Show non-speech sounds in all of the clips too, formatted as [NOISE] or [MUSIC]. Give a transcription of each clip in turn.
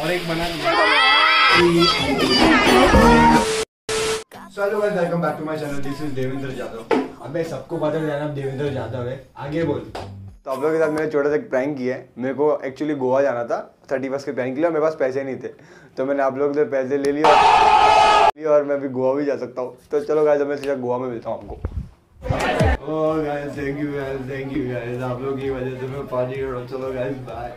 और एक बना hello guys welcome back to my channel this is Devendra Yadav अबे सबको पता है मेरा नाम देवेंद्र यादव है। आगे बोल। तो आप लोगों के साथ मैंने छोटा सा एक प्रैंक किया है। मेरे को एक्चुअली गोवा जाना था थर्टी फ़र्स्ट के प्रैंक के लिए मेरे पास पैसे नहीं थे। तो मैंने आप लोगों से पैसे ले लिए और मैं अभी गोवा भी जा सकता हूँ। तो चलो गाइस मैं सीधा गोवा में मिलता हूँ आपको। ओह guys thank you guys thank you guys आप लोगों की वजह से मैं हूँ। चलो गाइस बाय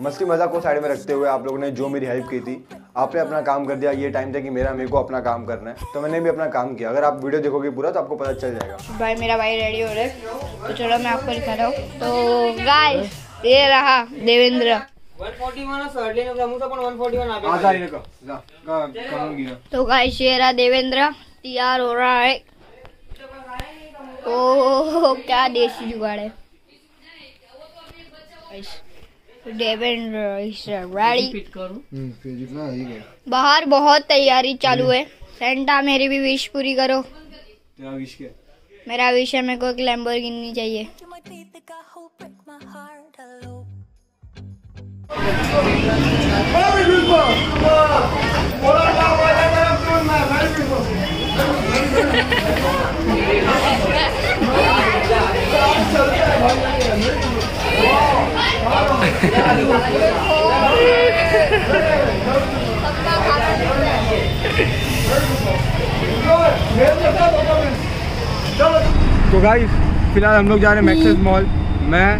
मस्ती मज़ाक को साइड में रखते हुए आप लोगों ने जो मेरी हेल्प की थी आपने अपना काम कर दिया। ये टाइम था कि मेरा मेरे को अपना काम करना है। तो मैंने भी अपना काम किया। अगर आप वीडियो देखोगे पूरा तो आपको पता चल जाएगा। भाई मेरा भाई रेडी हो रहा है। तो चलो मैं आपको दिखा रहा हूँ। तो गाइस ये रहा देवेंद्र। 141 सर्टली जमूचा पण 141 आपे आ जा इने का जा का कमूँगी ना। तो गाइस ये रहा देवेंद्र। तैयार हो रहा है। ओ क्या देसी जुगाड़ है। Devendra is ready. फिट करू? हम्म बाहर बहुत तैयारी चालू है। सेंटा मेरी भी विश पूरी करो। तेरा विश क्या? मेरा विश है मेरे को एक गिननी चाहिए। You तो गाइस फ़िलहाल हम लोग जा रहे हैं मैक्सेस मॉल मैं,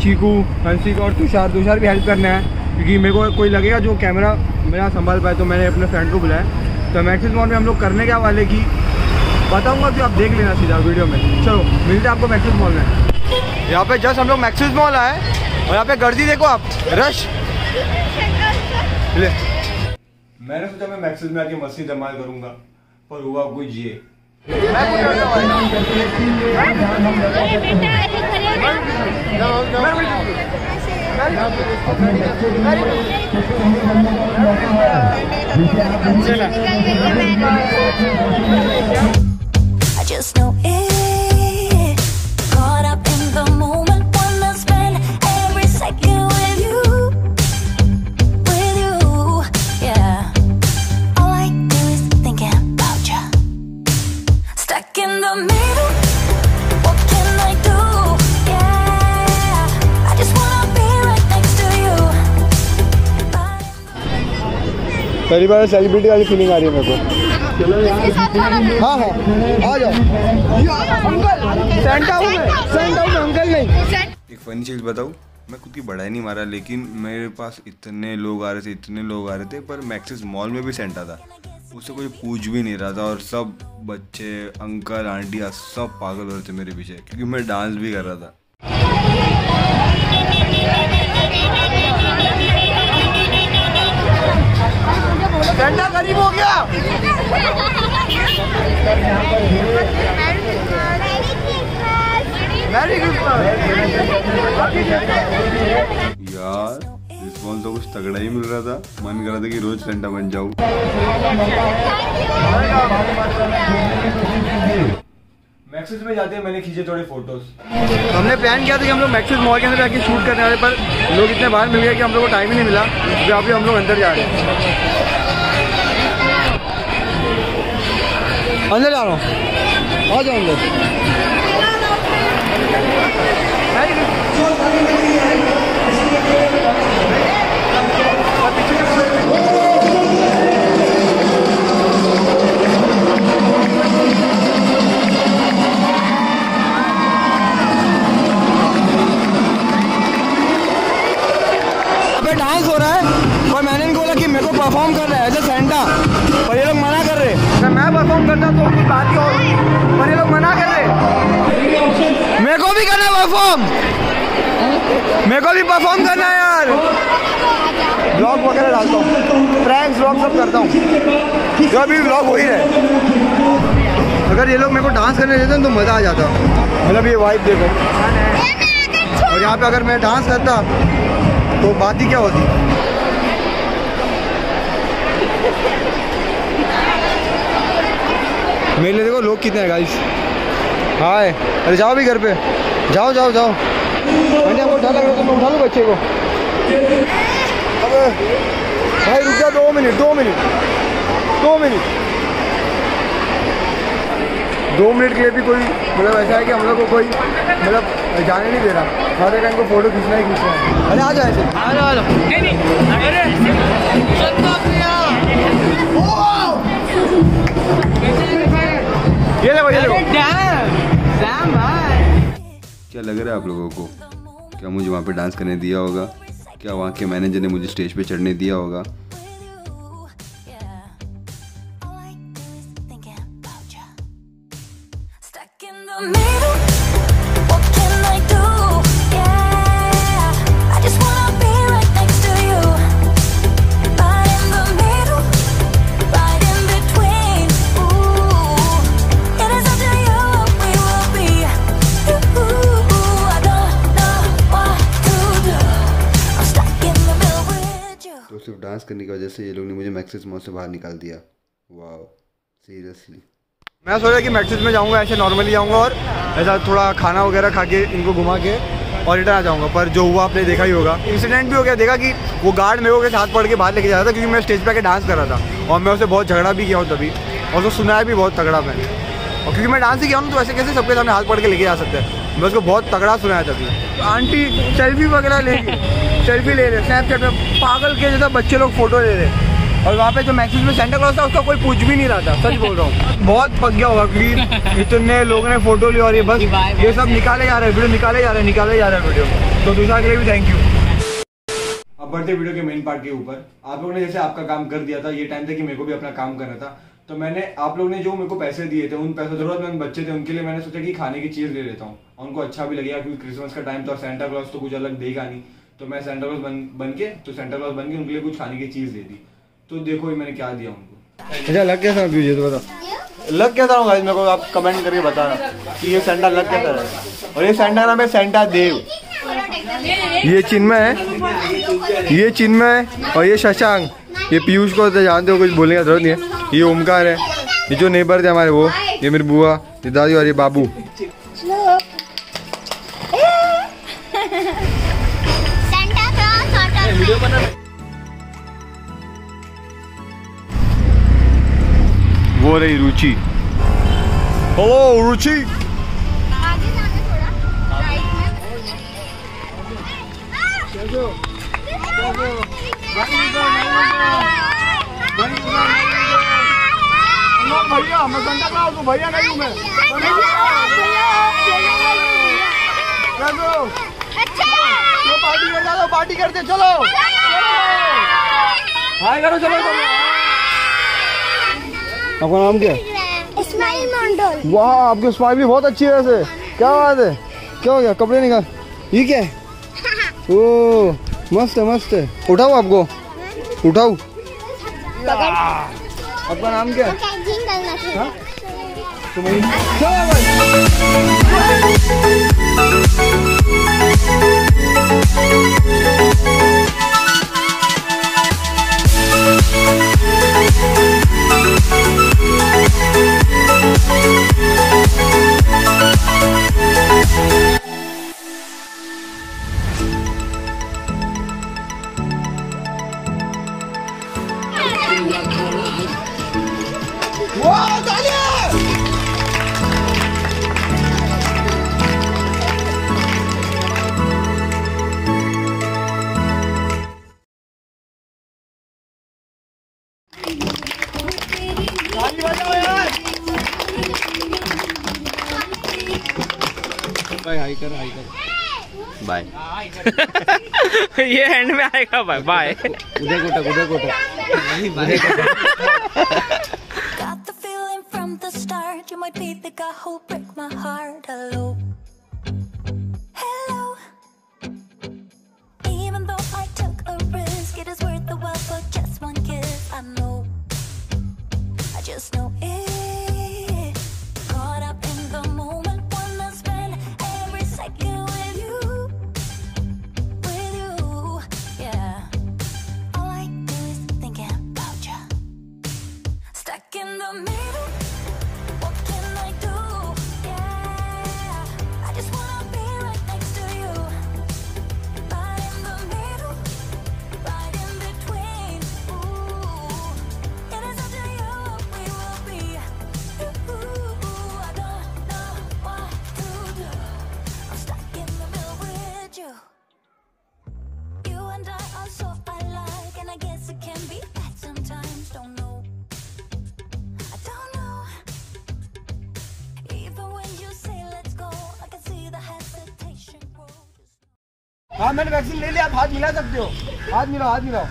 चीकू, हंसिक और तुषार तुषार भी हेल्प करना है, क्योंकि मेरे को कोई लगेगा जो कैमरा मेरा संभाल पाए तो मैंने अपने फ्रेंड को बुलाया तो मैक्सेस मॉल में हम लोग करने क्या वाले की, बताऊँगा कि आप देख लेना सीधा वीडियो में। चलो, मिलते हैं आपको मैक्सेस मॉल में। यहाँ पे जस्ट हम लोग मैक्सेस मॉल आए। और यहाँ पे गर्दी देखो आप। रश ले। मैंने सोचा मैं मैक्सेस में आके मस्ती धमाल करूँगा पर हुआ कुछ ये। I just know it. पहली बार सेलिब्रिटी वाली फीलिंग आ रही है मेरे को। हाँ हाँ। आ जाओ। अंकल नहीं। एक फनी चीज़ बताऊँ। मैं खुद की बढ़ाई नहीं मारा, लेकिन मेरे पास इतने लोग आ रहे थे, इतने लोग आ रहे थे, पर मैक्सिस मॉल में भी सेंटा था। उससे कोई पूछ भी नहीं रहा था, और सब बच्चे अंकल आंटियाँ सब पागल हो रहे थे मेरे पीछे, क्योंकि मैं डांस भी कर रहा था। सेंटा करीब हो गया। यार रिस्पॉन्स तो कुछ तगड़ा ही मिल रहा था। मन कर रहा था कि रोज सेंटा बन जाऊँ। मैक्सिस में जाते हैं मैंने खींचे थोड़े फ़ोटोज़ हमने प्लान किया था कि हम लोग मैक्सिस मॉल के अंदर जाके शूट करने वाले पर लोग इतने बाहर मिल गए कि हम लोग को टाइम ही नहीं मिला। तो अभी हम लोग अंदर जा रहे हैं। अंदर जा रहा हूँ आ जाओ अंदर बात ही और पर ये लोग मना कर रहे मेरे को भी करना परफॉर्म मेरे को भी परफॉर्म करना है यार। ब्लॉग वगैरह डालता हूँ। प्रैंक्स ब्लॉग सब करता हूँ। जो अभी ब्लॉग हो ही। रहे अगर ये लोग मेरे को डांस करने देते तो मज़ा आ जाता मतलब ये वाइब देखो। और यहाँ पे अगर मैं डांस करता तो बात ही क्या होती? मेरे लिए देखो लोग कितने हैं गाइस हाय अरे जाओ भी घर पे। जाओ जाओ जाओ। मैंने आपको उठा लग रहा तो मैं उठा लूँ बच्चे को? अबे भाई रुक जा दो मिनट दो मिनट। दो मिनट। दो मिनट के लिए भी कोई मतलब ऐसा है कि हम लोग को कोई मतलब जाने नहीं दे रहा। हर एक को फ़ोटो खींचना ही खींचना है। अरे आ जाओ ऐसे। ये लग रहा है आप लोगों को? क्या मुझे वहाँ पे डांस करने दिया होगा? क्या वहाँ के मैनेजर ने मुझे स्टेज पे चढ़ने दिया होगा? से ये लोग ने मुझे मैक्सिस मॉल से बाहर निकाल दिया। वाह सीरियसली मैं सोचा कि मैक्सिस में जाऊँगा ऐसे नॉर्मली जाऊँगा और ऐसा थोड़ा खाना वगैरह खा के इनको घुमा के और रिटर्न आ जाऊँगा। पर जो हुआ आपने देखा ही होगा। इंसिडेंट भी हो गया। देखा कि वो गार्ड मेरे को साथ पढ़ के बाहर लेके जा रहा था क्योंकि मैं स्टेज पर आके डांस कर रहा था और मैं उसे बहुत झगड़ा भी किया हूँ तभी और उसको सुनाया भी बहुत तगड़ा मैंने और क्योंकि मैं डांस ही किया हूँ तो ऐसे कैसे सबके सामने हाथ पढ़ के लेके जा सकते हैं? मैं उसको बहुत तगड़ा सुनाया तभी। तो आंटी सेल्फी वगैरह ले सेल्फी ले रहे स्नैपचैट में पागल के जैसा बच्चे लोग फ़ोटो ले रहे और वहाँ पे जो मैक्सिस में सेंटा क्लॉज था उसका कोई पूछ भी नहीं रहा था सच बोल रहा हूँ। [LAUGHS] बहुत पक गया होगा क्योंकि इतने लोगों ने फ़ोटो ली और ये बस ये सब निकाले जा रहे हैं वीडियो निकाले जा रहे हैं निकाले जा रहे हैं वीडियो। तो दूसरा के लिए भी थैंक यू अब बढ़ते वीडियो के मेन पार्ट के ऊपर। आप लोगों ने जैसे आपका काम कर दिया था ये टाइम था कि मेरे को भी अपना काम करना था। तो मैंने आप लोगों ने जो मेरे को पैसे दिए थे उन पैसों जरूरतमंद बच्चे थे उनके लिए मैंने सोचा कि खाने की चीज़ ले लेता हूँ। और उनको अच्छा भी लगेगा क्योंकि क्रिसमस का टाइम था और सेंटा क्लॉज तो कुछ अलग देगा नहीं। तो मैं सेंटा क्लॉज बन बन के तो सेंटा क्लॉज बन के उनके लिए कुछ खाने की चीज़ दे दी। तो देखो ये मैंने क्या दिया उनको। अच्छा लग क्या था ये तो बता। लग था गाइस मेरे को, आप कमेंट करके बताना कि ये सेंटा लग क्या था और ये सेंटा नाम है सेंटा देव। ये चिन्मय है। ये चिन्मय है और ये शशांक। ये पीयूष को तो जानते हो, कुछ बोलने की ज़रूरत नहीं है। ये ओमकार है। ये जो नेबर थे हमारे, वो, ये मेरी बुआ, ये दादी और ये बाबू। वो रही रुचि। ओ रुचि? भैया मैं संता क्लॉज हूँ भैया नहीं हूँ मैं चलो पार्टी कर चलो पार्टी करते चलो हाय करो चलो। आपका नाम क्या? है मंडल। वाह आपकी स्माइल भी बहुत अच्छी है वैसे। क्या बात है? क्या हो गया कपड़े निकाल? ये क्या है? [LAUGHS] ओ मस्त है मस्त है। उठाओ आपको। उठाओ। आपका नाम क्या है? हाँ? तुम्हें चलो भाई बाय [LAUGHS] ये हैंड में आएगा भाई बाय बाय कोटक उदय कोटक हाँ मैंने वैक्सीन ले लिया आप हाथ मिला सकते हो। हाथ मिलाओ हाथ मिलाओ।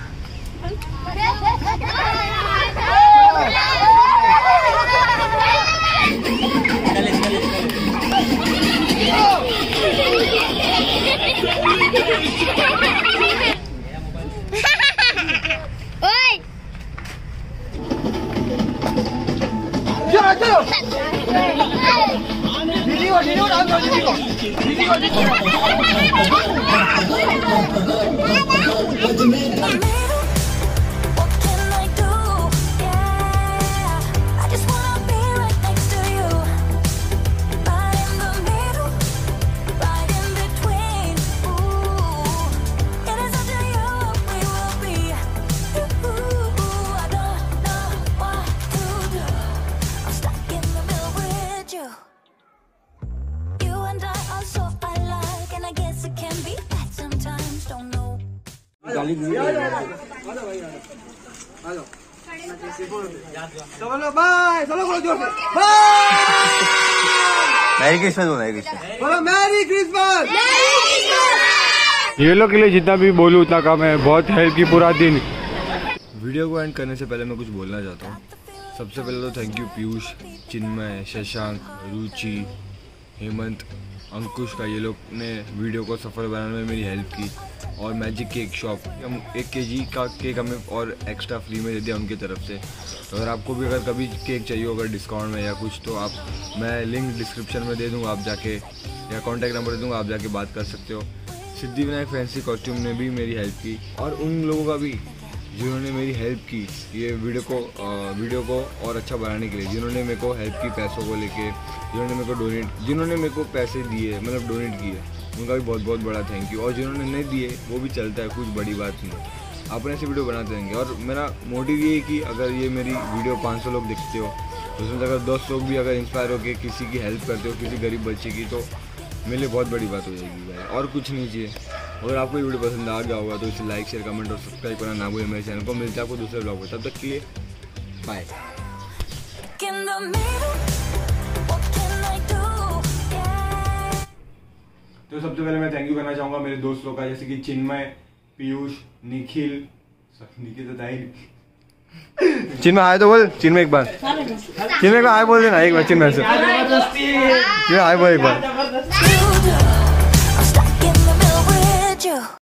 चलो चलो। दीदी को दीदी को दीदी को दीदी को तो बोलो बाय चलो बोलो ज़ोर से। मैरी क्रिसमस बोलो मैरी क्रिसमस बोलो मैरी क्रिसमस ये लोग के लिए जितना भी बोलूँ उतना कम है। बहुत हेल्प की पूरा दिन। वीडियो को एंड करने से पहले मैं कुछ बोलना चाहता हूँ। सबसे पहले तो थैंक यू पीयूष चिन्मय शशांक रुचि हेमंत अंकुश का ये लोग ने वीडियो को सफल बनाने में मेरी हेल्प की। और मैजिक केक शॉप हम एक के जी का केक हमें और एक्स्ट्रा फ्री में दे दिया उनकी तरफ़ से। तो अगर आपको भी अगर कभी केक चाहिए हो अगर डिस्काउंट में या कुछ तो आप, मैं लिंक डिस्क्रिप्शन में दे दूँगा, आप जाके, या कॉन्टैक्ट नंबर दे दूँगा, आप जाके बात कर सकते हो। सिद्धि विनायक फैंसी कॉस्ट्यूम ने भी मेरी हेल्प की। और उन लोगों का भी, जिन्होंने मेरी हेल्प की ये वीडियो को वीडियो को और अच्छा बनाने के लिए। जिन्होंने मेरे को हेल्प की पैसों को लेके, जिन्होंने मेरे को डोनेट जिन्होंने मेरे को पैसे दिए मतलब डोनेट किए। उनका भी बहुत बहुत बड़ा थैंक यू और जिन्होंने नहीं दिए, वो भी चलता है, कुछ बड़ी बात नहीं। अपने ऐसे वीडियो बनाते रहेंगे। और मेरा मोटिव ये है कि अगर ये मेरी वीडियो 500 लोग देखते हो, उसमें से अगर दस लोग भी अगर इंस्पायर होकर किसी की हेल्प करते हो, किसी गरीब बच्चे की तो मेरे लिए बहुत बड़ी बात हो जाएगी भाई। और कुछ नहीं चाहिए। अगर आपको ये वीडियो पसंद आ गया होगा तो इसे लाइक शेयर कमेंट और सब्सक्राइब करना ना भूलें मेरे चैनल को। मिलता है आपको दूसरे ब्लॉग में। तब तक के लिए बाय तो सबसे पहले मैं थैंक यू करना चाहूँगा मेरे दोस्तों का जैसे कि चिन्मय पीयूष निखिल सब निखिल तो था ही। [LAUGHS] चिन्मय हाय तो बोल। चिन्मय एक बार। चिन्मय का हाय बोल देना एक बार चिन्मय से। चिन्मय हाय बोल एक बार।